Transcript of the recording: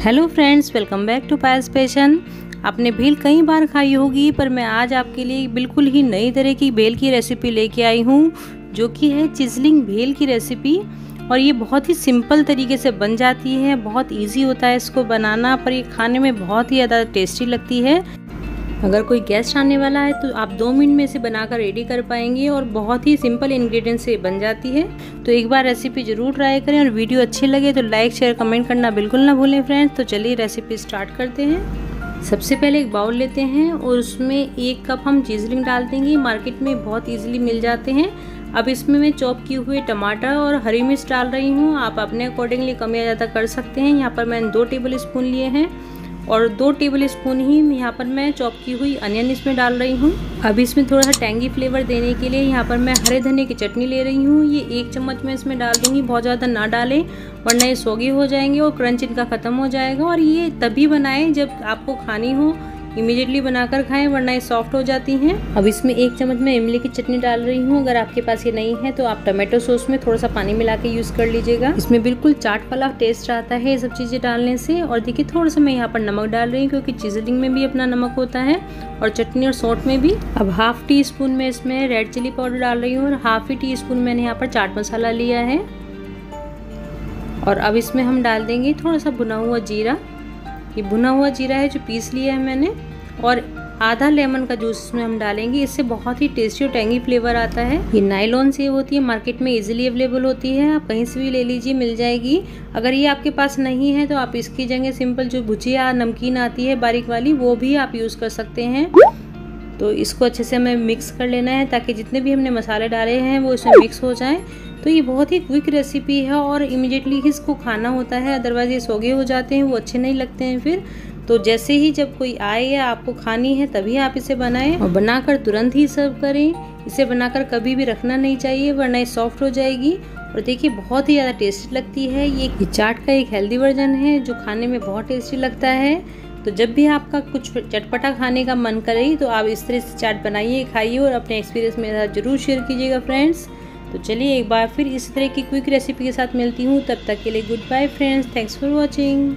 Hello friends, welcome back to Pious Passion. आपने भेल कई बार खाई होगी, पर मैं आज आपके लिए बिल्कुल ही नई तरह की भेल की रेसिपी लेके आई हूँ, जो कि है चिजलिंग भेल की रेसिपी और ये बहुत ही सिंपल तरीके से बन जाती है, बहुत इजी होता है इसको बनाना, पर ये खाने में बहुत ही ज़्यादा टेस्टी लगती है। अगर कोई गेस्ट आने वाला है तो आप दो मिनट में इसे बनाकर रेडी कर पाएँगे और बहुत ही सिंपल इंग्रेडिएंट से बन जाती है। तो एक बार रेसिपी ज़रूर ट्राई करें और वीडियो अच्छी लगे तो लाइक शेयर कमेंट करना बिल्कुल ना भूलें फ्रेंड्स तो चलिए रेसिपी स्टार्ट करते हैं। सबसे पहले एक बाउल लेते हैं और उसमें एक कप हम चीजलिंग डाल देंगे। मार्केट में बहुत ईजिली मिल जाते हैं। अब इसमें मैं चॉप किए हुए टमाटर और हरी मिर्च डाल रही हूँ। आप अपने अकॉर्डिंगली कम या ज़्यादा कर सकते हैं। यहाँ पर मैंने दो टेबल स्पून लिए हैं। और दो टेबल स्पून ही यहाँ पर मैं चॉप की हुई अनियन इसमें डाल रही हूँ। अब इसमें थोड़ा सा टैंगी फ्लेवर देने के लिए यहाँ पर मैं हरे धनिया की चटनी ले रही हूँ। ये एक चम्मच मैं इसमें डाल दूँगी, बहुत ज़्यादा ना डालें, वरना ये सोगी हो जाएँगे और क्रंच इनका ख़त्म हो जाएगा। और ये तभी बनाएँ जब आपको खानी हो इमीडिएटली बनाकर खाएँ, वरना ये सॉफ्ट हो जाती हैं। अब इसमें एक चम्मच में इमली की चटनी डाल रही हूँ। अगर आपके पास ये नहीं है तो आप टमाटो सॉस में थोड़ा सा पानी मिला के यूज़ कर लीजिएगा। इसमें बिल्कुल चाट वाला टेस्ट आता है ये सब चीज़ें डालने से। और देखिए, थोड़ा सा मैं यहाँ पर नमक डाल रही हूँ, क्योंकि चीजलिंग में भी अपना नमक होता है और चटनी और सॉल्ट में भी। अब हाफ़ टी स्पून में इसमें रेड चिली पाउडर डाल रही हूँ और हाफ़ ही टी स्पून मैंने यहाँ पर चाट मसाला लिया है। और अब इसमें हम डाल देंगे थोड़ा सा भुना हुआ जीरा। ये भुना हुआ जीरा है जो पीस लिया है मैंने। और आधा लेमन का जूस इसमें हम डालेंगे। इससे बहुत ही टेस्टी और टेंगी फ्लेवर आता है। ये नाइलॉन सेव होती है मार्केट में इजीली अवेलेबल होती है। आप कहीं से भी ले लीजिए, मिल जाएगी। अगर ये आपके पास नहीं है तो आप इसकी जगह सिंपल जो भुजिया नमकीन आती है, बारीक वाली, वो भी आप यूज़ कर सकते हैं। तो इसको अच्छे से हमें मिक्स कर लेना है, ताकि जितने भी हमने मसाले डाले हैं, वो इसमें मिक्स हो जाए। तो ये बहुत ही क्विक रेसिपी है और इमिडिएटली ही इसको खाना होता है अदरवाइज़ ये सोगे हो जाते हैं, वो अच्छे नहीं लगते हैं फिर। तो जैसे ही जब कोई आए या आपको खानी है, तभी आप इसे बनाएँ और बनाकर तुरंत ही सर्व करें। इसे बनाकर कभी भी रखना नहीं चाहिए, वरना ये सॉफ्ट हो जाएगी। और देखिए, बहुत ही ज़्यादा टेस्टी लगती है। ये चाट का एक हेल्दी वर्जन है, जो खाने में बहुत टेस्टी लगता है। तो जब भी आपका कुछ चटपटा खाने का मन करे तो आप इस तरह से चाट बनाइए, खाइए और अपने एक्सपीरियंस मेरे साथ ज़रूर शेयर कीजिएगा फ्रेंड्स तो चलिए, एक बार फिर इस तरह की क्विक रेसिपी के साथ मिलती हूँ। तब तक के लिए good bye friends thanks for watching